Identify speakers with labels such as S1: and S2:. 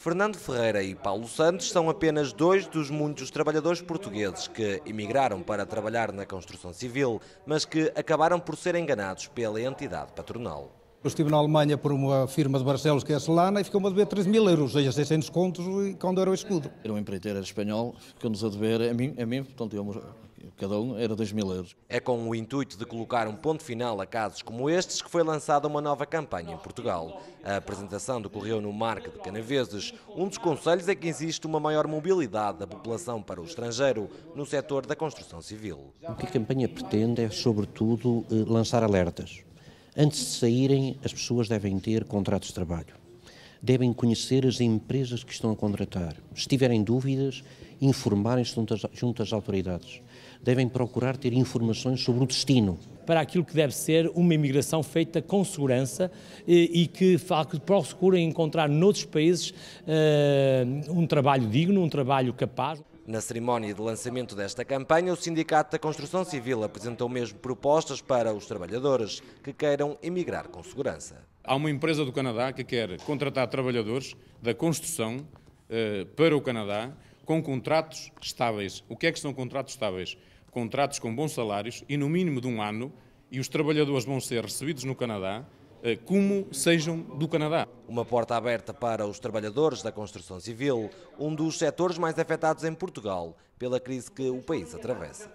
S1: Fernando Ferreira e Paulo Santos são apenas dois dos muitos trabalhadores portugueses que emigraram para trabalhar na construção civil, mas que acabaram por ser enganados pela entidade patronal.
S2: Eu estive na Alemanha por uma firma de Barcelos que é a Solana e ficou-me a dever 3 mil euros, ou seja, 600 contos quando era o escudo.
S3: Era um empreiteiro espanhol, ficou-nos a dever a mim, a mim portanto, íamos, cada um era 2 mil euros.
S1: É com o intuito de colocar um ponto final a casos como estes que foi lançada uma nova campanha em Portugal. A apresentação decorreu no Marco de Canaveses. Um dos conselhos é que existe uma maior mobilidade da população para o estrangeiro no setor da construção civil.
S4: O que a campanha pretende é, sobretudo, eh, lançar alertas Antes de saírem, as pessoas devem ter contratos de trabalho. Devem conhecer as empresas que estão a contratar. Se tiverem dúvidas, informarem-se junto às autoridades. Devem procurar ter informações sobre o destino.
S5: Para aquilo que deve ser uma imigração feita com segurança e, e que, que procurem encontrar noutros países uh, um trabalho digno, um trabalho capaz.
S1: Na cerimónia de lançamento desta campanha, o Sindicato da Construção Civil apresentou mesmo propostas para os trabalhadores que queiram emigrar com segurança.
S6: Há uma empresa do Canadá que quer contratar trabalhadores da construção eh, para o Canadá com contratos estáveis. O que é que são contratos estáveis? Contratos com bons salários e no mínimo de um ano, e os trabalhadores vão ser recebidos no Canadá eh, como sejam do Canadá.
S1: Uma porta aberta para os trabalhadores da construção civil, um dos setores mais afetados em Portugal pela crise que o país atravessa.